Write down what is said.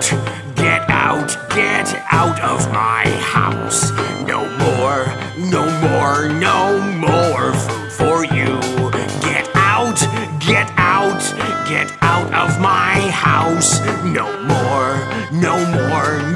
out, get out, get out of my house. No more, no more, no more food for you. Get out, get out, get out of my house. No more, no more,